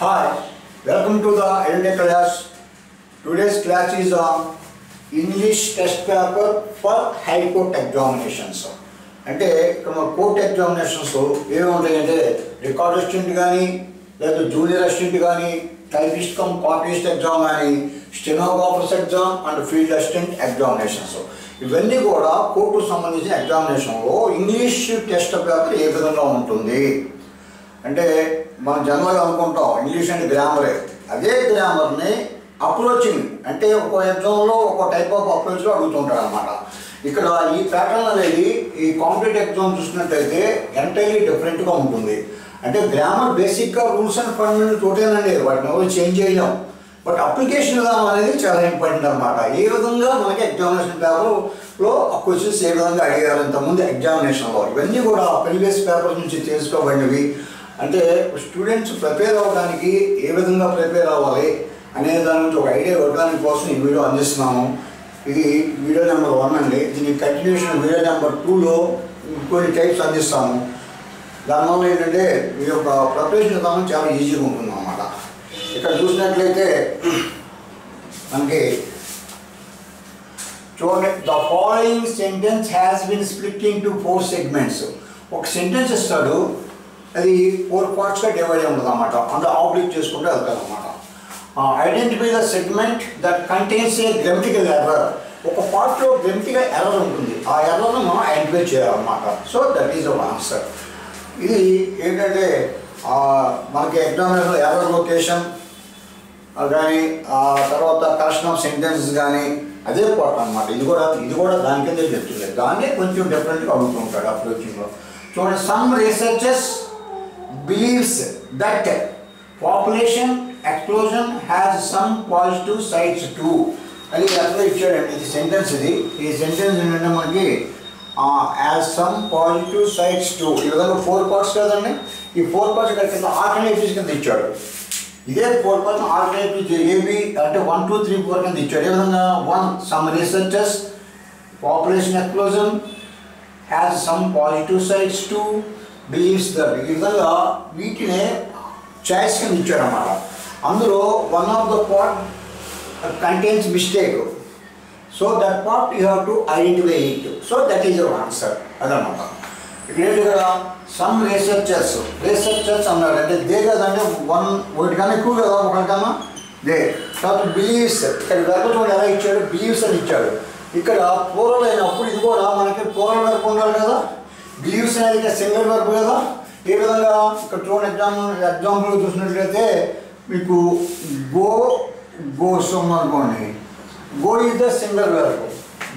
Hi, welcome to the Edutech class. Today's class is on English test paper for high court examinations. అంటే ఇక్కడ మన court examinations ఏముంటాయంటే record assistant కానీ లేదా junior assistant కానీ typist cum copyist exam కానీ stenographers exam and field assistant examinations ఇవన్నీ కూడా కోర్టుకు సంబంధించిన ఎగ్జామినేషన్లో ఇంగ్లీష్ టెస్ట్ పేపర్ ఏ విధంగా ఉంటుంది అంటే మనం జనరల్గా అనుకుంటాం ఇంగ్లీష్ అంటే గ్రామరే అదే గ్రామర్ని అప్రోచింగ్ అంటే ఒక ఎగ్జామ్లో ఒక టైప్ ఆఫ్ అప్రోచ్లో అడుగుతుంటాడు అనమాట ఇక్కడ ఈ ప్యాటర్న్ అనేది ఈ కాంపిటేటివ్ ఎగ్జామ్ చూసినట్టయితే ఎంటైర్లీ డిఫరెంట్గా ఉంటుంది. అంటే గ్రామర్ బేసిక్గా రూల్స్ అండ్ ఫండమెంటల్ తోటేనండి. వాటిని ఎవరు చేంజ్ చేయలేం. బట్ అప్లికేషన్ విధానం అనేది చాలా ఇంపార్టెంట్ అనమాట ఏ విధంగా మనకి ఎగ్జామినేషన్ పేపర్లో క్వశ్చన్స్ ఏ విధంగా అడిగారు ఇంతకుముందు ఎగ్జామినేషన్లో ఇవన్నీ కూడా ప్రీవియస్ పేపర్ నుంచి తెలుసుకోబడినవి. అంటే స్టూడెంట్స్ ప్రిపేర్ అవ్వడానికి ఏ విధంగా ప్రిపేర్ అవ్వాలి అనే దాని గురించి ఒక ఐడియా ఇవ్వడానికి కోసం ఈ వీడియో అందిస్తున్నాము. ఇది వీడియో నెంబర్ వన్ అండి. దీని కంటిన్యూషన్ వీడియో నెంబర్ టూలో కొన్ని టైప్స్ అందిస్తాము. దానివల్ల ఏంటంటే మీ యొక్క ప్రిపరేషన్ విధానం చాలా ఈజీగా ఉంటుంది అన్నమాట. ఇక్కడ చూసినట్లయితే మనకి చూడండి the following sentence has been split into four segments ఒక సెంటెన్స్ ఇస్తాడు అది ఫోర్ పార్ట్స్గా డివైడ్ అయి ఉంటుంది అనమాట అందులో ఆబ్లిక్ చేసుకుంటే వెళ్తారు అనమాట identify the segment that contains a grammatical error ఒక పార్ట్లో గ్రామటికల్ ఎర్రర్ ఉంటుంది. ఆ ఎర్రర్ను మనం ఐడెంటిఫై చేయాలన్నమాట. So that is our answer ఇది ఏంటంటే మనకి ఎగ్జామినేషన్ ఎర్రర్ లొకేషన్ కానీ ఆ తర్వాత కరెక్షన్ ఆఫ్ సెంటెన్సెస్ కానీ అదే పాట అనమాట ఇది కూడా ఇది కూడా దాని కింద చెప్తుంది. దాన్నే కొంచెం డిఫరెంట్గా అడుగుతుంటాడు అప్రోచింగ్లో చూడండి some researches believes that population explosion has some positive sides too అది ఎట్లా ఇచ్చాడండి ఇది సెంటెన్స్ ఇది. ఈ సెంటెన్స్ ఏంటంటే మనకి has some positive sides too ఈ విధంగా ఫోర్ పార్ట్స్ కదండి. ఈ ఫోర్ పార్ట్స్ కలిసి కింద ఆల్టర్నేటివ్స్ కింద ఇచ్చాడు. ఇదే four parts alternative A B అంటే వన్ టూ త్రీ ఫోర్ కింద ఇచ్చాడు. ఏ విధంగా? One some researchers population explosion has some positive sides too believes ఈ విధంగా వీటినే చాయిస్ కింద ఇచ్చారన్నమాట అందులో one of the part contains mistake so that part you have to identify it so that is your answer అదనమాట లేదు కదా some researchers researchers అన్నారు. అంటే దే కదంటే వన్ ఒకటి కన్నా ఎక్కువ కదా ఒకటికన్నా దే తర్వాత బిలీవ్స్ ఇక్కడ వెర్బ ఎలా ఇచ్చాడు? బిలీవ్స్ అని ఇచ్చాడు. ఇక్కడ పూర్వలు ఇది కూడా మనకి పూర్వల వెర్బ్ ఉండాలి కదా. బిలీవ్స్ అనేది ఇక్కడ సింగిల్ వెర్బ్ కదా ఏ విధంగా ఇక్కడ చూడండి ఎగ్జామ్ ఎగ్జాంపుల్ చూసినట్లయితే మీకు గో గోస్ అనుకోండి go is the single verb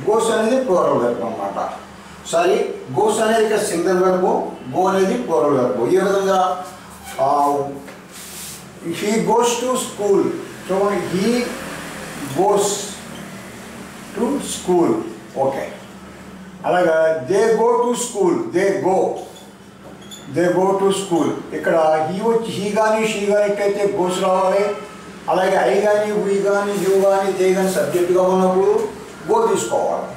goes అనేది ప్లూరల్ వెర్బ్ అన్నమాట సారీ గోస్ అనేది ఇక్కడ సింగిల్ వెర్బ్ గో అనేది ప్లూరల్ వెర్బ్ ఈ విధంగా హీ గోస్ టు స్కూల్ చూడండి he goes to school okay అలాగా they go to school they go. They go to school. ఇక్కడ హీ వచ్చి హీ కానీ షీ కానీ అయితే గోస్ రావాలి. అలాగే ఐ కానీ వీ కానీ యూ కానీ దే కానీ సబ్జెక్టుగా ఉన్నప్పుడు గో తీసుకోవాలి.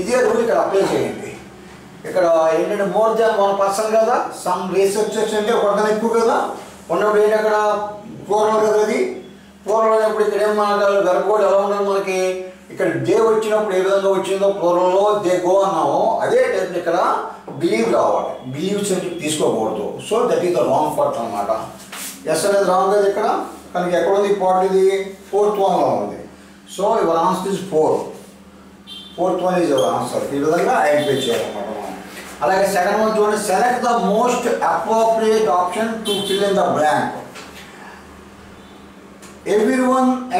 ఇదే రూల్ ఇక్కడ అప్లై చేయండి. ఇక్కడ ఏంటంటే మోర్ దాన్ వన్ పర్సన్ కదా సమ్ రీసెర్చర్స్ అంటే ఒకరికన్నా ఎక్కువ కదా ఉన్నప్పుడు ఏంటి అక్కడ పూర్వం కదా అది? పూర్వం అయినప్పుడు ఇక్కడ ఏం మాట్లాడాలి? గర్భోడు ఎలా ఉండాలి మనకి? ఇక్కడ డే వచ్చినప్పుడు ఏ విధంగా వచ్చిందో పూర్వంలో దే గో అన్నాము అదే టైప్ ఇక్కడ బిలీవ్ రావాలి. బిలీవ్స్ అని తీసుకోకూడదు. So that is the wrong part అనమాట ఎస్ అనేది రాంగ్ కదా ఇక్కడ? కనుక ఎక్కడ ఉంది పార్ట్ ఇది? ఫోర్త్ వన్లో ఉంది. So your answer is four fourth one is your answer ఈ విధంగా ఐడెంటిఫై చేయాలన్నమాట మనం. అలాగే సెకండ్ వన్ చూడండి. Select the most appropriate option to fill in the blank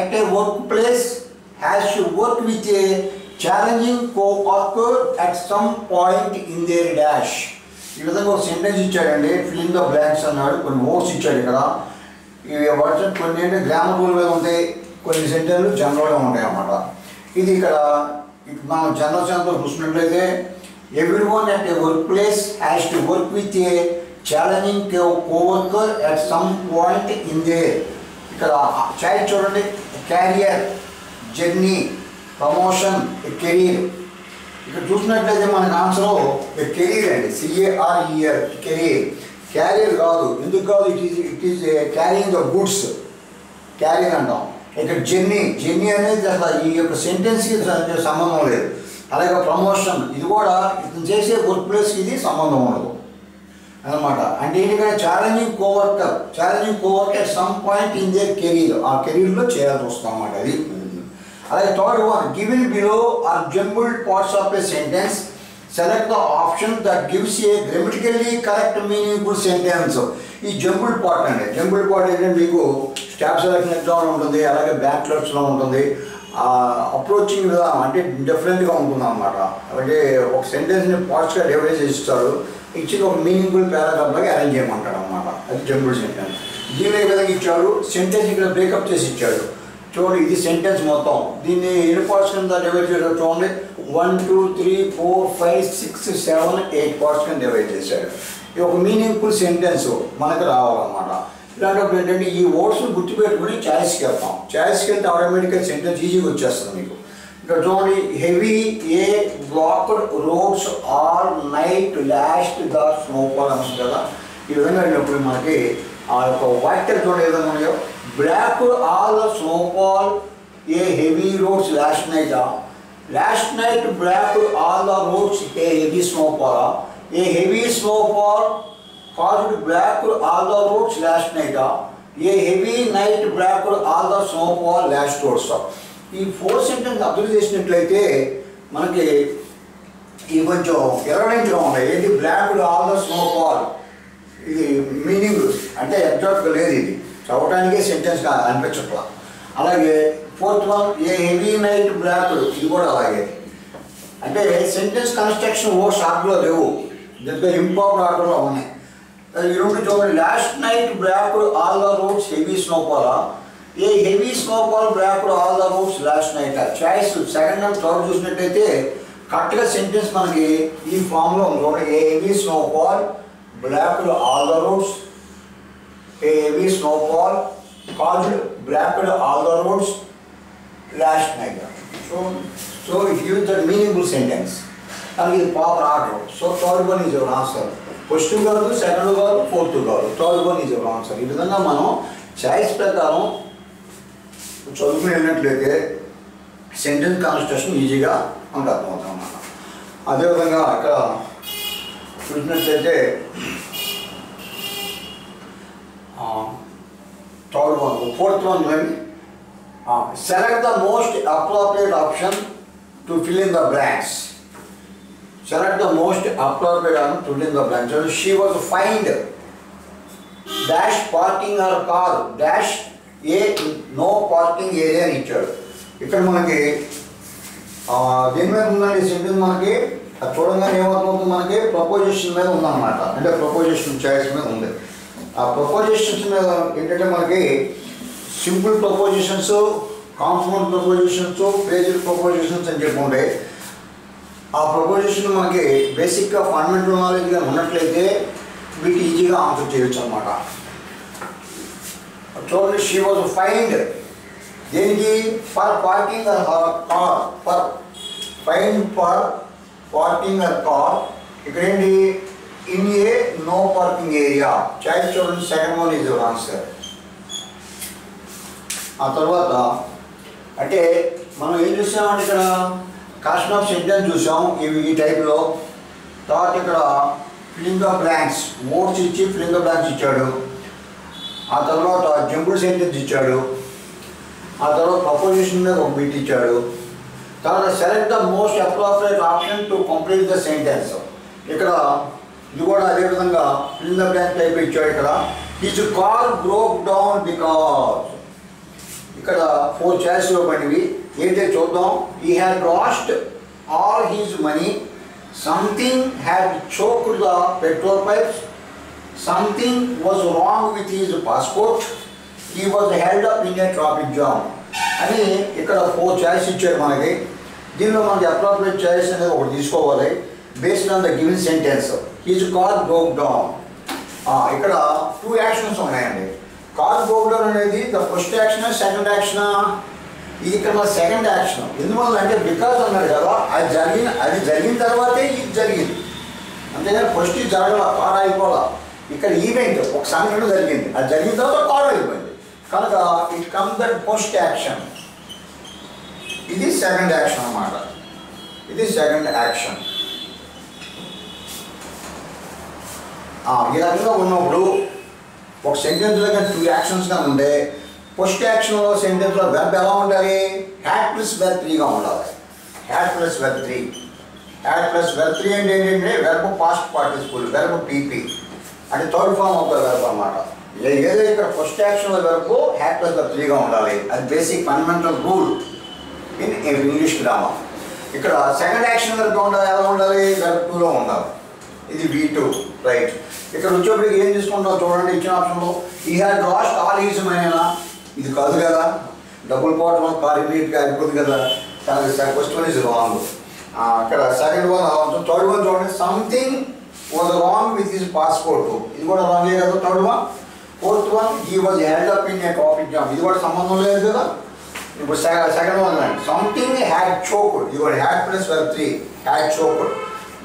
at a work place has to work with a challenging co-author at some point in their dash. ఈ విధంగా ఒక sentence ఇచ్చాడండి filling the blanks అన్నాడు కొన్ని words ఇచ్చాడు ఇక్కడ. ఇవి words కొన్ని ఏంటంటే గ్రామర్ రూల్ మీద ఉంటాయి కొన్ని సెంటెన్స్లు జనరల్గా ఉంటాయి అన్నమాట. ఇది ఇక్కడ ఇప్పుడు మనం జనరల్ సెన్స్ చూసినట్లయితే everyone at a work place has to work with a challenging coworker at some point in their ఇక్కడ చైల్డ్ చూడండి క్యారియర్ జర్నీ ప్రమోషన్ కెరీర్. ఇక్కడ చూసినట్లయితే మనకు ఆన్సర్ కెరీర్ అండి. సిఏఆర్ఈఆర్ కెరీర్. క్యారియర్ కాదు. ఎందుకు కాదు? It is it is carrying the goods carrier అంటాం. ఇక్కడ జర్నీ జర్నీ అనేది అసలు ఈ యొక్క సెంటెన్స్కి సంబంధం లేదు. అలాగే ప్రమోషన్ ఇది కూడా ఇతను చేసే వర్క్ ప్లేస్కి ఇది సంబంధం ఉండదు. అనమాట అంటే ఏంటంటే challenging coworker challenging coworker some point in the career ఆ కెరీర్లో చేయాల్సి వస్తుంది అన్నమాట అది అలాగే third one given below are jumbled parts of a sentence select the option that gives a grammatically correct meaningful sentence ఈ జంబుల్డ్ పార్ట్ అండి. Jumbled part ఏంటంటే మీకు స్టాఫ్ సెలక్షన్ ఎగ్జామ్లో ఉంటుంది అలాగే బ్యాంక్ క్లర్క్స్లో ఉంటుంది. అప్రోచింగ్ విధానం అంటే డిఫరెంట్గా ఉంటుంది అనమాట అంటే ఒక సెంటెన్స్ని పార్ట్స్గా డివైడ్ చేసి ఇస్తారు. ఇచ్చిన ఒక మీనింగ్ఫుల్ పారాగ్రాఫ్లాగా అరేంజ్ చేయమంటాడు అనమాట అది జంబుల్డ్ సెంటెన్స్ దీనిలో ఏ విధంగా ఇచ్చాడు సెంటెన్స్ ఇక్కడ బ్రేకప్ చేసి ఇచ్చాడు చూడండి ఇది సెంటెన్స్ మొత్తం. దీన్ని ఎన్ని పార్ట్స్ కింద డివైడ్ చేశాడు చూడండి. One two three four five six seven eight parts కింద డివైడ్ చేశాడు ఇది ఒక మీనింగ్ఫుల్ సెంటెన్స్ మనకు రావాలన్నమాట. ఇలాంటప్పుడు ఏంటంటే ఈ వర్డ్స్ని గుర్తుపెట్టుకుని ఛాయిస్కి వెళ్తాం. ఛాయిస్కి వెళ్తే ఆటోమేటిక్గా సెంటెన్స్ ఈజీగా వచ్చేస్తుంది మీకు. ఇక్కడ చూడండి heavy a blocked roads are night last the snowfall అని కదా. ఈ విధంగా వెళ్ళినప్పుడు మనకి ఆ యొక్క వాక్యాలు చూడండి ఏ విధంగా ఉన్నాయో block all the snowfall a heavy roads last night last night block all the roads a heavy snowfall a heavy snowfall caused black all the roads last night. A heavy night black all the snowfall last roads. ఈ four sentence observe చేసినట్లయితే మనకి ఈ కొంచెం ఎరవెంట్గా ఉన్నాయి ఏంటి block all the snowfall ఇది meaning అంటే ఎగ్జాక్ట్గా లేదు ఇది. చదవటానికే సెంటెన్స్ అనిపించట్లా. అలాగే fourth one a heavy night block ఇది కూడా అలాగే. అంటే సెంటెన్స్ కన్స్ట్రక్షన్ ఓ షార్ట్లో లేవు. దగ్గర ఇంపార్టెంట్ ఆర్డర్లో ఉన్నాయి. ఈ రెండు చూడండి last night block all the roads heavy snowfall a heavy snowfall block all the roads last night choice second and third చూసినట్టయితే కరెక్ట్గా సెంటెన్స్ మనకి ఈ ఫామ్లో ఉంది. చూడండి a heavy snowfall block all the roads a heavy snowfall caused block all the roads last night so so it use that meaningful sentence దానికి ఇది proper order so third one is your answer first కాదు second కాదు fourth కాదు third one is your answer ఈ విధంగా మనం choice ప్రకారం చదువుకుని వెళ్ళినట్లయితే సెంటెన్స్ కాన్స్ట్రక్షన్ ఈజీగా మనకు అర్థమవుతాం అన్నమాట అదేవిధంగా ఇక్కడ చూసినట్లయితే థర్డ్ వన్ ఫోర్త్ వన్ రండి select the most appropriate option to fill in the blanks select the most appropriate one to fill in the blanks. So she was fined. Dash parking her car dash a no parking area అని ఇచ్చాడు ఇక్కడ మనకి దీని మీద ఉందండి sentence మనకి అది చూడంగానే ఏమవుతుంది మనకి? ప్రపోజిషన్ మీద ఉందన్నమాట. అంటే ప్రపోజిషన్ చాయిస్ మీద ఉంది. ఆ ప్రపోజిషన్స్ మీద ఏంటంటే మనకి simple prepositions compound prepositions phrased prepositions అని చెప్పి ఉండే. ఆ ప్రపోజిషన్ మనకి బేసిక్గా ఫండమెంటల్ నాలెడ్జ్గా ఉన్నట్లయితే వీటి ఈజీగా ఆన్సర్ చేయొచ్చు అనమాట చూడండి షీ వాజ్ ఫైండ్ దేనికి? For parking car for fine for parking car ఇక్కడ ఏంటి? In a no parking area choice చూడండి సెకండ్ వన్ ఈజ్ ఆన్సర్ ఆ తర్వాత అంటే మనం ఏం చూసామంటే ఇక్కడ? కాస్ట్ ఆఫ్ సెంటెన్స్ చూసాం. ఇవి ఈ టైప్లో తర్వాత ఇక్కడ ఫిలింగ్ ఆఫ్ బ్లాంక్స్ మోడ్స్ ఇచ్చి ఫిలింగ్ ఆఫ్ బ్లాంక్స్ ఇచ్చాడు. ఆ తర్వాత జంబుల్ సెంటెన్స్ ఇచ్చాడు. ఆ తర్వాత ప్రపోజిషన్ మీద ఒక బిట్ ఇచ్చాడు. తర్వాత select the most appropriate option to complete the sentence ఇక్కడ ఇది కూడా అదేవిధంగా ఫిలింగ్ ద బ్లాంక్ టైప్ ఇచ్చాడు ఇక్కడ is car broke down because ఇక్కడ ఫోర్ చాయిస్ ఇవ్వబడినవి ఏంటంటే చూద్దాం he had lost all his money something had choked the petrol pipes something was wrong with his passport he was held up in a traffic jam అని ఇక్కడ four choice ఇచ్చారు మనకి. దీనిలో మనకి అప్రోప్రియేట్ చాయిస్ అనేది ఒకటి తీసుకోవాలి. Based on the given sentence is car గోక్ down ఇక్కడ టూ యాక్షన్స్ ఉన్నాయండి. కార్ బ్రోక్ డౌన్ అనేది the first action second action ఇది ఇక్కడ మన సెకండ్ యాక్షన్ ఎందువల్ల అంటే బికాస్ అన్నాడు కదా అది జరిగిన అది జరిగిన తర్వాతే ఇది జరిగింది. అంతేగాని ఫస్ట్ జరగల కార్ అయిపోవాలా ఇక్కడ ఈవెంట్ ఒక సంఘటన జరిగింది. అది జరిగిన తర్వాత కార్ అయిపోయింది. కనుక it come the post action ఇది సెకండ్ యాక్షన్ అన్నమాట. ఇది సెకండ్ యాక్షన్ ఈ రకంగా ఉన్నప్పుడు ఒక సెంటెన్స్లో కానీ టూ యాక్షన్స్గా ఉండే ఫస్ట్ యాక్షన్లో సెంటెన్స్లో వెబ్ ఎలా ఉండాలి? హ్యాడ్ ప్లస్ వెబ్ త్రీగా ఉండాలి. Had plus verb three had plus verb three అంటే ఏంటంటే verb past participle verb PP అంటే థర్డ్ ఫామ్ ఆఫ్ వెర్బ్ అనమాట ఏదో ఇక్కడ ఫస్ట్ యాక్షన్ వరకు హ్యాడ్ ప్లస్ వెబ్ త్రీగా ఉండాలి. అది basic fundamental rule in English grammar ఇక్కడ సెకండ్ యాక్షన్ వరకు ఉండాలి ఎలా ఉండాలి? వెబ్ టూలో ఉండాలి. ఇది బీ టూ రైట్ ఇక్కడ వచ్చేప్పటికి ఏం తీసుకుంటాం చూడండి ఇచ్చిన ఆప్షన్లో he had lost all his money ఇది కాదు కదా. డబుల్ పోవటం కార్ ఇమీడియట్గా అయిపోతుంది కదా. కానీ ఫస్ట్ వన్ ఇస్ రాంగ్ అక్కడ సెకండ్ వన్ థర్డ్ వన్ చూడండి. Something was wrong with his passport ఇది కూడా రాంగే కదా third one fourth one he was held up in a traffic jam ఇది కూడా సంబంధం లేదు కదా. ఇప్పుడు సెకండ్ వన్ అండి సంథింగ్ హ్యాడ్ చోక్డ్ ఇది కూడా had plus verb three had choked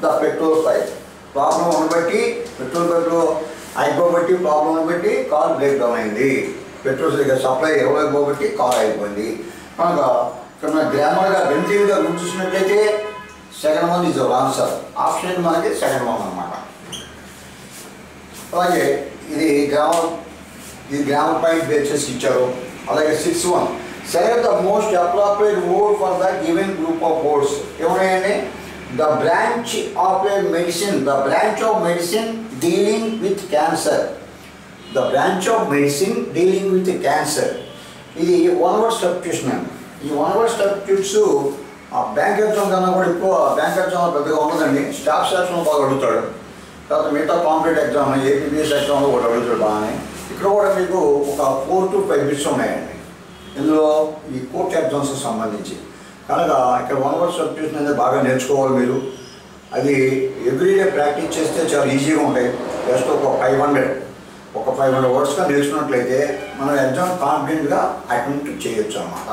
the petrol pipe problem ఉండబట్టి పెట్రోల్ పెట్రోల్ అయిపోబట్టి ప్రాబ్లం ఉండబట్టి కార్ బ్రేక్ డౌన్ అయింది. పెట్రోల్ సరిగ్గా సప్లై ఇవ్వలేకపోబట్టి కార్ అయిపోయింది. కనుక ఇక్కడ గ్రామర్గా వెంటనేగా గుర్తు చూసినట్లయితే second one is answer option మనకి? సెకండ్ వన్ అనమాట అలాగే ఇది గ్రామర్ ఇది గ్రామర్ పాయింట్ బేసెస్ ఇచ్చారు. అలాగే six one select the most appropriate word for the given group of words ఏమున్నాయండి? The branch of a medicine the branch of medicine dealing with cancer the branch of medicine dealing with cancer ఇది one word substitution అండి ఈ one word substitutes ఆ bank exam కన్నా కూడా ఎక్కువ bank exam పెద్దగా ఉండదండి. స్టాఫ్ సెక్షన్లో బాగా అడుగుతాడు తర్వాత మిగతా కాంపిటేటివ్ ఎగ్జామ్ ఏపీబీఎస్ ఎగ్జామ్లో కూడా అడుగుతాడు బాగానే. ఇక్కడ కూడా మీకు ఒక ఫోర్ టు ఫైవ్ బిట్స్ ఉన్నాయండి. ఇందులో ఈ కోర్ట్ ఎగ్జామ్స్కి సంబంధించి. కనుక ఇక్కడ వన్ వర్డ్ సబ్స్టిట్యూషన్ అనేది బాగా నేర్చుకోవాలి మీరు. అది ఎవ్రీడే ప్రాక్టీస్ చేస్తే చాలా ఈజీగా ఉంటాయి. జస్ట్ ఒక ఫైవ్ హండ్రెడ్ ఒక ఫైవ్ హండ్రెడ్ వర్డ్స్గా నేర్చుకున్నట్లయితే మనం ఎగ్జామ్ కాన్ఫిడెంట్గా అటెంప్ట్ చేయొచ్చు అనమాట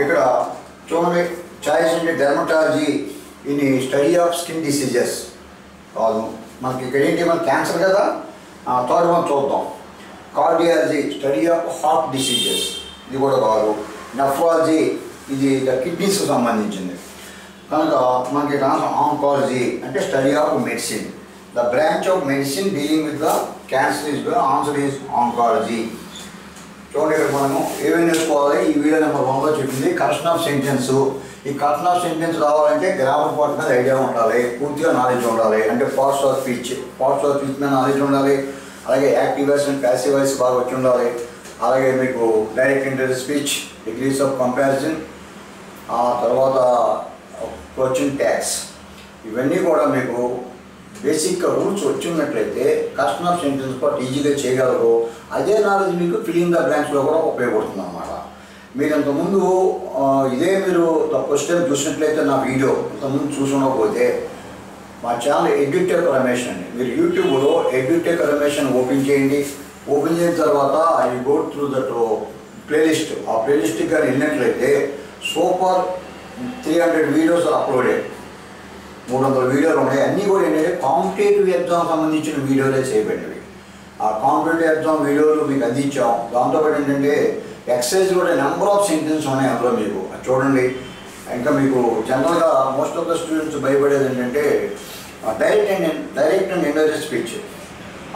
ఇక్కడ చూడండి చాయిస్ అంటే dermatology in study of skin diseases కాదు మనకి ఇక్కడ ఏంటి? మన క్యాన్సర్ కదా? థర్డ్ వన్ చూద్దాం. Cardiology study of heart diseases ఇది కూడా కాదు. నెఫ్రాలజీ ఇది కిడ్నీస్కి సంబంధించింది. కనుక మనకి ఆంకాలజీ అంటే study of medicine. The branch of medicine dealing with the cancer is answer is oncology. చూడండి ఇక్కడ మనము ఏమేమి నేర్చుకోవాలి? ఈ వీడియో నెంబర్ వన్లో చెప్పింది కరెక్షన్ ఆఫ్ సెంటెన్స్. ఈ కరెక్షన్ ఆఫ్ సెంటెన్స్ రావాలంటే గ్రామర్ పార్ట్ మీద ఐడియా ఉండాలి పూర్తిగా నాలెడ్జ్ ఉండాలి. అంటే parts of speech parts of speech మీద నాలెడ్జ్ ఉండాలి. అలాగే active voice and passive voice బాగా వచ్చి ఉండాలి. అలాగే మీకు direct inter speech degrees of comparison ఆ తర్వాత కోచింగ్ ట్యాక్స్ ఇవన్నీ కూడా మీకు బేసిక్గా రూల్స్ వచ్చినట్లయితే కస్టమర్ సెంటెన్స్ పాటు ఈజీగా చేయగలరు. అదే నాలెడ్జ్ మీకు ఫిలింగ్ ద బ్రాంచ్లో కూడా ఉపయోగపడుతుంది అన్నమాట మీరు ఇంతకుముందు ఇదే మీరు ఫస్ట్ టైం చూసినట్లయితే నా వీడియో ఇంతకుముందు చూసి ఉండకపోతే మా ఛానల్ ఎడ్యుటెక్ రమేష్ అండి. మీరు యూట్యూబ్లో ఎడ్యుటెక్ రమేష్ అని ఓపెన్ చేయండి. ఓపెన్ చేసిన తర్వాత I go through that playlist ఆ ప్లేలిస్ట్కి కానీ వెళ్ళినట్లయితే super three hundred videos uploaded మూడు వందల వీడియోలు ఉన్నాయి. అన్నీ కూడా ఏంటంటే కాంపిటేటివ్ ఎగ్జామ్ సంబంధించిన వీడియోలే చేయబడినవి. ఆ కాంపిటేటివ్ ఎగ్జామ్ వీడియోలు మీకు అందించాం. దాంతోపాటు ఏంటంటే ఎక్సైజ్ కూడా నెంబర్ ఆఫ్ సెంటెన్స్ ఉన్నాయి అందులో మీకు. అది చూడండి. ఇంకా మీకు జనరల్గా మోస్ట్ ఆఫ్ ద స్టూడెంట్స్ భయపడేది ఏంటంటే direct and direct and indirect speech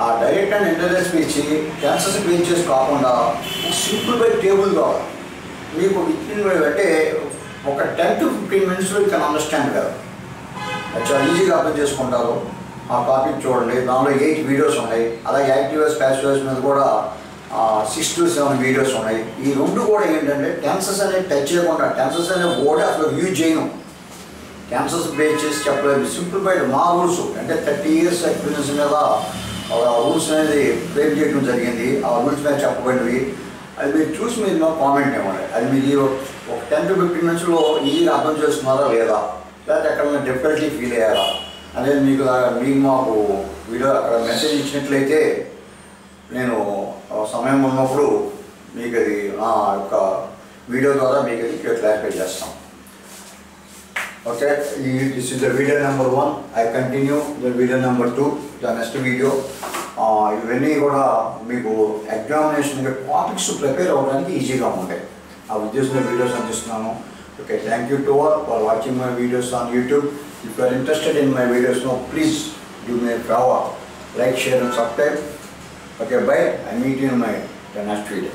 ఆ direct and indirect speech cancer speeches కాకుండా సింపుల్ బై టేబుల్ కావాలి. మీకు విత్ అంటే ఒక టెన్ టు ఫిఫ్టీన్ మినిట్స్లో ఇక్కడ అండర్స్టాండ్ కదా చాలా ఈజీగా అర్థం చేసుకుంటారు. ఆ టాపిక్ చూడండి. దానిలో ఎయిట్ వీడియోస్ ఉన్నాయి. అలాగే యాక్టివ్స్ ప్యాసివ్స్ మీద కూడా సిక్స్ టు సెవెన్ వీడియోస్ ఉన్నాయి. ఈ రెండు కూడా ఏంటంటే టెన్సెస్ అనేది టచ్ చేయకుండా టెన్సెస్ అనే వర్డ్ అసలు యూజ్ చేయను. టెన్సెస్ బేస్ చేసి చెప్పలేదు. సింప్లిఫైడ్ మా రూల్స్ అంటే థర్టీ ఇయర్స్ ఎక్స్పీరియన్స్ మీద ఆ రూల్స్ అనేది ఫ్రేమ్ చేయడం జరిగింది. ఆ రూల్స్ మీద చెప్పబడినవి. అది మీరు చూసి మీరు మాకు కామెంట్ ఇవ్వండి. అది మీరు ఒక టెన్ టు ఫిఫ్టీన్ మినిట్స్లో ఈజీగా అర్థం చేస్తున్నారా లేదా? లేకపోతే ఎక్కడైనా డిఫికల్టీ ఫీల్ అయ్యారా? అనేది మీకు మీరు మీకు మాకు వీడియో అక్కడ మెసేజ్ ఇచ్చినట్లయితే నేను సమయం ఉన్నప్పుడు మీకు అది నా యొక్క వీడియో ద్వారా మీకు అది క్లారిఫై చేస్తాం. ఓకే ఈ this is the video number one I continue the video number two the next video ఇవన్నీ కూడా మీకు ఎగ్జామినేషన్కి టాపిక్స్ ప్రిపేర్ అవ్వడానికి ఈజీగా ఉంటాయి. ఆ ఉద్దేశంలో వీడియోస్ అందిస్తున్నాను. Okay thank you to all for watching my videos on YouTube if you are interested in my videos no please do me favour like share and subscribe okay bye I meet in my next video